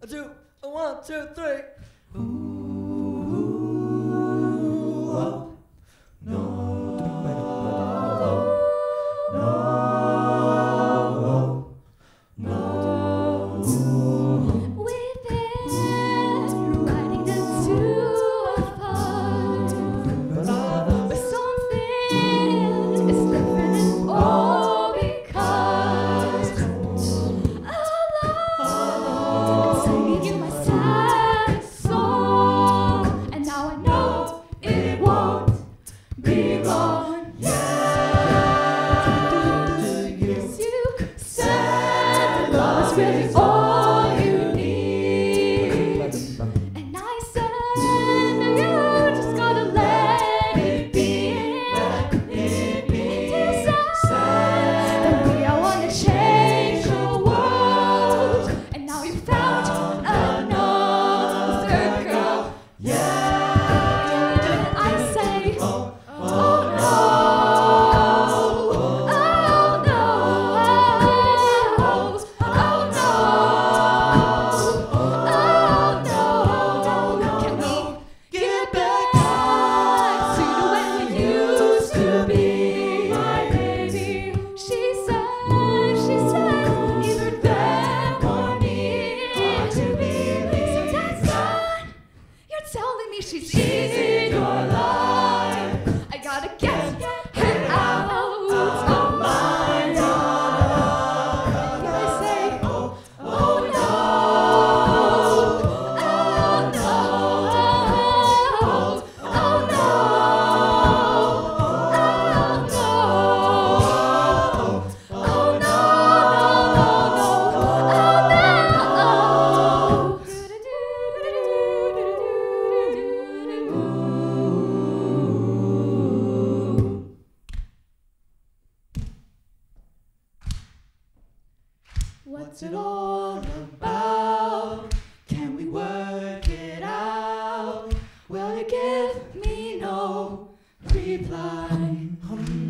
a two, a one, two, three. Ooh, oh. says oh, What's it all about? Can we work it out? Will you give me no reply?